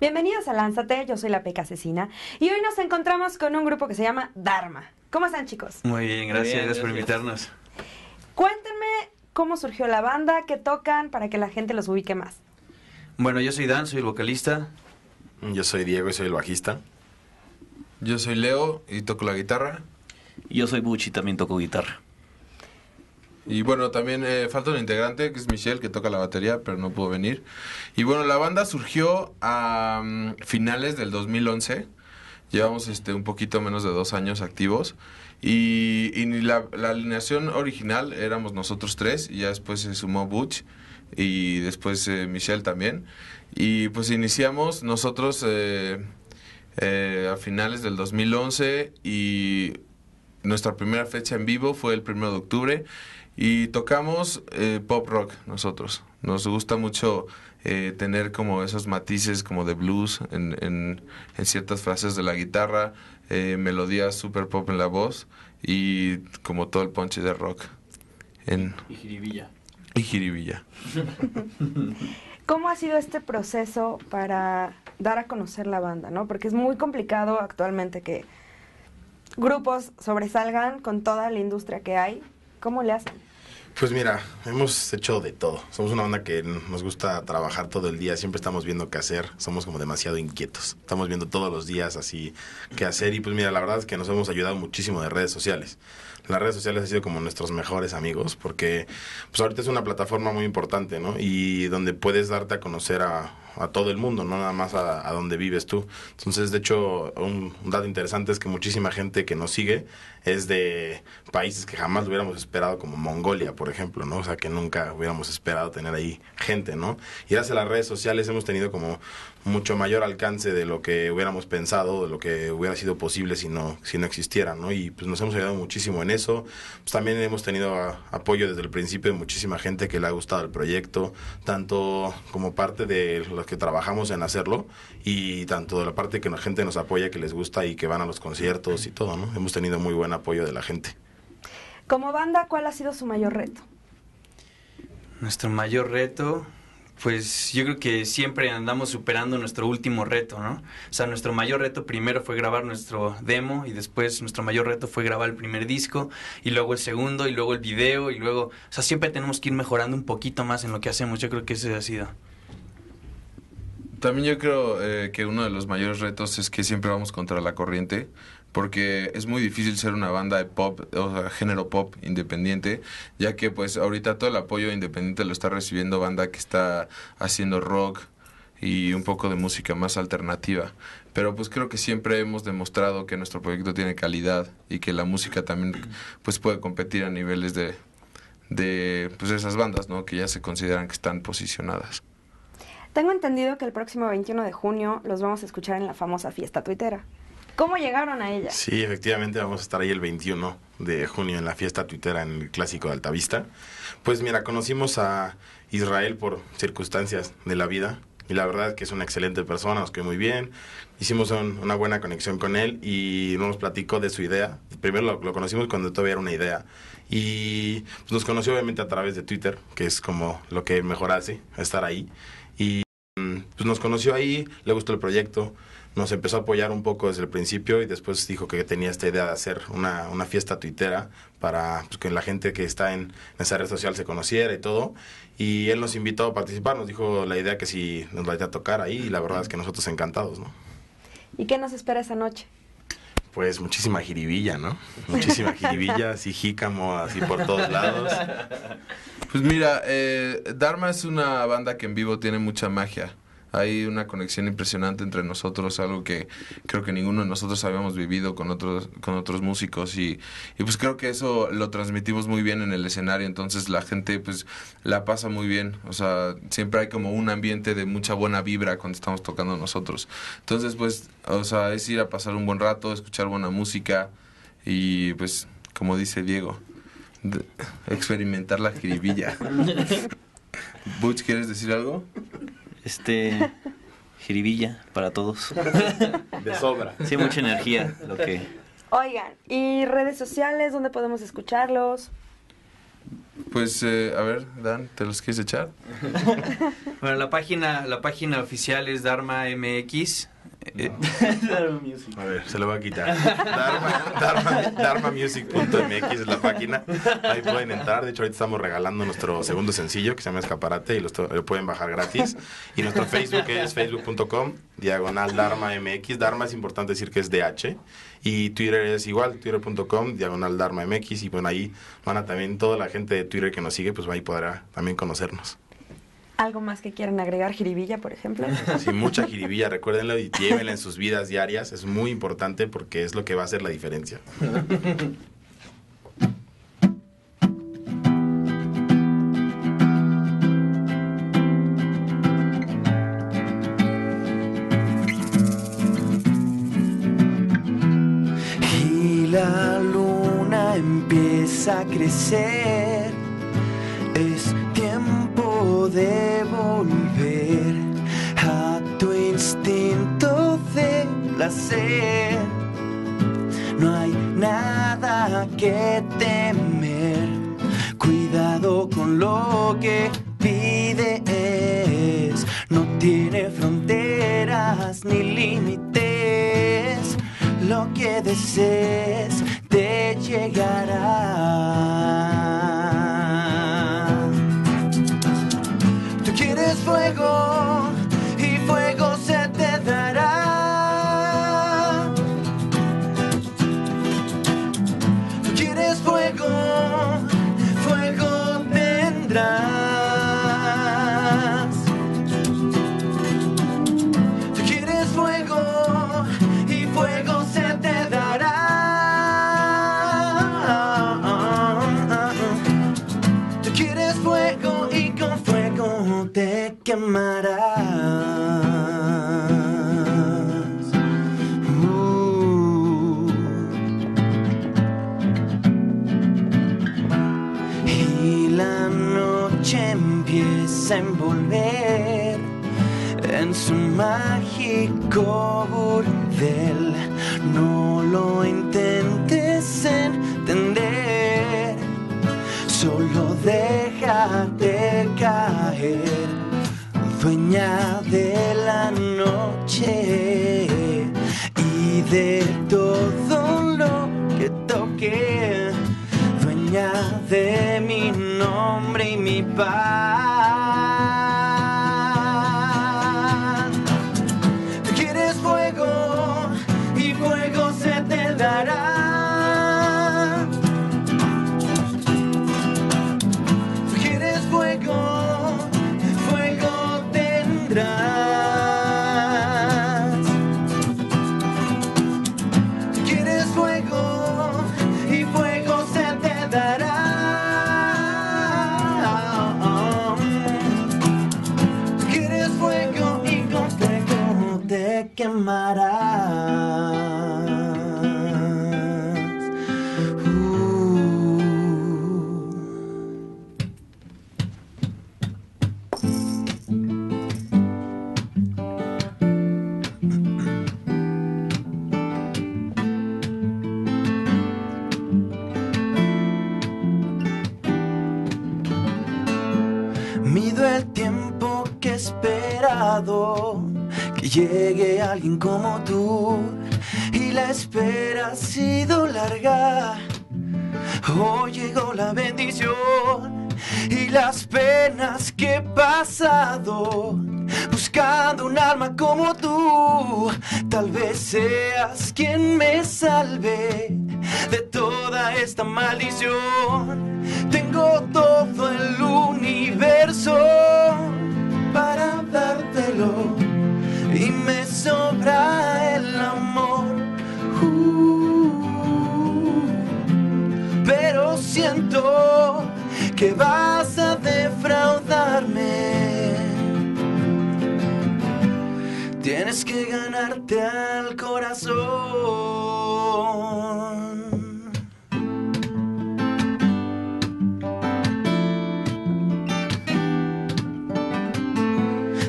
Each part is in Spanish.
Bienvenidos a Lánzate, yo soy la Peca Asesina y hoy nos encontramos con un grupo que se llama Dharma. ¿Cómo están chicos? Muy bien, gracias, bien, gracias por invitarnos. Cuéntenme cómo surgió la banda, qué tocan para que la gente los ubique más. Bueno, yo soy Dan, soy el vocalista. Yo soy Diego y soy el bajista. Yo soy Leo y toco la guitarra. Yo soy Buchi, también toco guitarra. Y bueno, también eh, falta un integrante que es Michelle, que toca la batería, pero no pudo venir. Y bueno, la banda surgió a mm, finales del 2011. Llevamos este, un poquito menos de dos años activos. Y, y la, la alineación original éramos nosotros tres. Y ya después se sumó Butch y después eh, Michelle también. Y pues iniciamos nosotros eh, eh, a finales del 2011 y nuestra primera fecha en vivo fue el 1 de octubre y tocamos eh, pop rock nosotros. Nos gusta mucho eh, tener como esos matices como de blues en, en- en ciertas frases de la guitarra, eh, melodías super pop en la voz y como todo el ponche de rock en Y Jiribilla. y jiribilla. ¿Cómo ha sido este proceso para dar a conocer la banda, no? Porque es muy complicado actualmente que grupos sobresalgan con toda la industria que hay. ¿Cómo le hacen? Pues mira, hemos hecho de todo. Somos una banda que nos gusta trabajar todo el día, siempre estamos viendo qué hacer, somos como demasiado inquietos. Estamos viendo todos los días así qué hacer y pues mira, la verdad es que nos hemos ayudado muchísimo de redes sociales. Las redes sociales han sido como nuestros mejores amigos porque pues ahorita es una plataforma muy importante, ¿no? Y donde puedes darte a conocer a, a todo el mundo, no nada más a, donde vives tú. Entonces, de hecho, un, un dato interesante es que muchísima gente que nos sigue es de países que jamás lo hubiéramos esperado, como Mongolia, por ejemplo, ¿no? O sea, que nunca hubiéramos esperado tener ahí gente, ¿no? Y gracias a las redes sociales hemos tenido como mucho mayor alcance de lo que hubiéramos pensado, de lo que hubiera sido posible si no, si no existiera, ¿no? Y pues nos hemos ayudado muchísimo en eso. Pues también hemos tenido a- apoyo desde el principio de muchísima gente que le ha gustado el proyecto, tanto como parte de los que trabajamos en hacerlo y tanto de la parte que la gente nos apoya, que les gusta y que van a los conciertos y todo, ¿no? Hemos tenido muy buen apoyo de la gente. Como banda, ¿cuál ha sido su mayor reto? Nuestro mayor reto, pues yo creo que siempre andamos superando nuestro último reto, ¿no? O sea, nuestro mayor reto primero fue grabar nuestro demo y después nuestro mayor reto fue grabar el primer disco y luego el segundo y luego el video y luego, o sea, siempre tenemos que ir mejorando un poquito más en lo que hacemos. Yo creo que ese ha sido. También yo creo eh, que uno de los mayores retos es que siempre vamos contra la corriente, porque es muy difícil ser una banda de pop, o sea, género pop independiente, ya que pues ahorita todo el apoyo independiente lo está recibiendo banda que está haciendo rock y un poco de música más alternativa. Pero pues creo que siempre hemos demostrado que nuestro proyecto tiene calidad y que la música también pues puede competir a niveles de, de pues esas bandas, ¿no? Que ya se consideran que están posicionadas. Tengo entendido que el próximo 21 de junio los vamos a escuchar en la famosa fiesta tuitera. ¿Cómo llegaron a ella? Sí, efectivamente vamos a estar ahí el 21 de junio en la fiesta tuitera en el clásico de Altavista. Pues mira, conocimos a Israel por circunstancias de la vida y la verdad que es una excelente persona, nos quedó muy bien. Hicimos un- una buena conexión con él y nos platicó de su idea. Primero lo, lo conocimos cuando todavía era una idea y pues, nos conoció obviamente a través de Twitter, que es como lo que mejor hace, estar ahí. Y mm, pues nos conoció ahí, le gustó el proyecto, nos empezó a apoyar un poco desde el principio y después dijo que tenía esta idea de hacer una, una fiesta tuitera para pues, que la gente que está en esa red social se conociera y todo. Y él nos invitó a participar, nos dijo la idea que si nos vaya a tocar ahí y la verdad es que nosotros encantados, ¿no? ¿Y qué nos espera esa noche? Pues muchísima jiribilla, ¿no? Muchísima jiribilla, así jícamo, así por todos lados. Pues mira, eh, Dharma es una banda que en vivo tiene mucha magia. Hay una conexión impresionante entre nosotros, algo que creo que ninguno de nosotros habíamos vivido con otros, con otros músicos y, y pues creo que eso lo transmitimos muy bien en el escenario, entonces la gente pues la pasa muy bien, o sea, siempre hay como un ambiente de mucha buena vibra cuando estamos tocando nosotros. Entonces pues, o sea, es ir a pasar un buen rato, escuchar buena música y pues, como dice Diego, experimentar la jiribilla. Butch, ¿quieres decir algo? Este. Jiribilla para todos. De sobra. Sí, mucha energía. Lo que. Oigan, ¿y redes sociales? ¿Dónde podemos escucharlos? Pues, eh, a ver, Dan, ¿te los quieres echar? Bueno, la página, la página oficial es Dharma MX. Eh, A ver, se lo voy a quitar. Dharma, Dharma, dharmamusic.mx es la página. Ahí pueden entrar. De hecho, ahorita estamos regalando nuestro segundo sencillo que se llama Escaparate y lo, lo pueden bajar gratis. Y nuestro Facebook es facebook.com, diagonal Dharma MX. Dharma es importante decir que es DH. Y Twitter es igual, twitter.com, diagonal Dharma MX. Y bueno, ahí van a también toda la gente de Twitter que nos sigue, pues ahí podrá también conocernos. ¿Algo más que quieran agregar, Jiribilla, por ejemplo? Sí, mucha jiribilla, recuérdenlo y llévenla en sus vidas diarias. Es muy importante porque es lo que va a hacer la diferencia. y la luna empieza a crecer. Es tiempo de volver a tu instinto de placer. No hay nada que temer. Cuidado con lo que pides. No tiene fronteras ni límites. Lo que desees te llegará. Quemarás. Y la noche empieza a envolver en su mágico burdel. Llegue alguien como tú y la espera ha sido larga. Hoy llegó la bendición y las penas que he pasado buscando un alma como tú. Tal vez seas quien me salve de toda esta maldición. Tengo todo el corazón.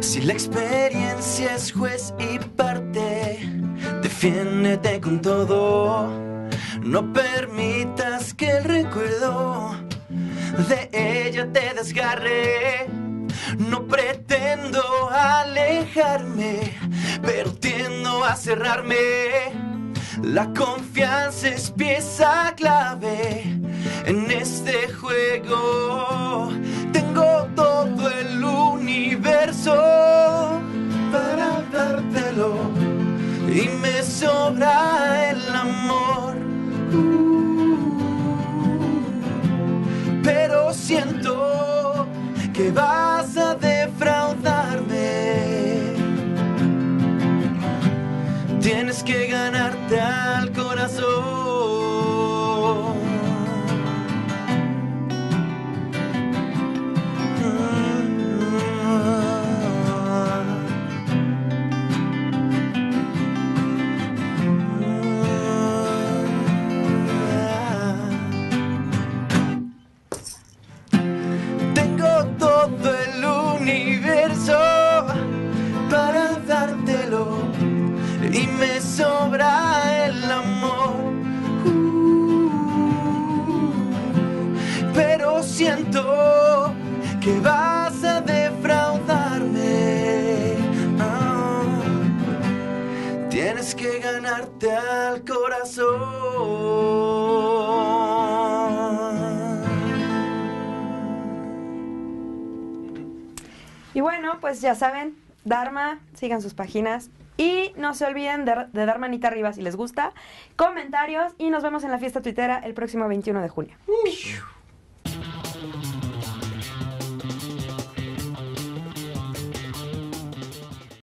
Si la experiencia es juez y parte, defiéndete con todo. No permitas que el recuerdo de ella te desgarré. No pretendo alejarme, pero tiendo a cerrarme. La confianza es pieza clave en este juego. Tengo todo el universo para dártelo y me sobra el amor. Pero siento que vas y me sobra el amor. Pero siento que vas a defraudarme. Ah, tienes que ganarte al corazón. Y bueno, pues ya saben, Dharma, sigan sus páginas. Y no se olviden de, dar manita arriba si les gusta, comentarios y nos vemos en la fiesta tuitera el próximo 21 de junio.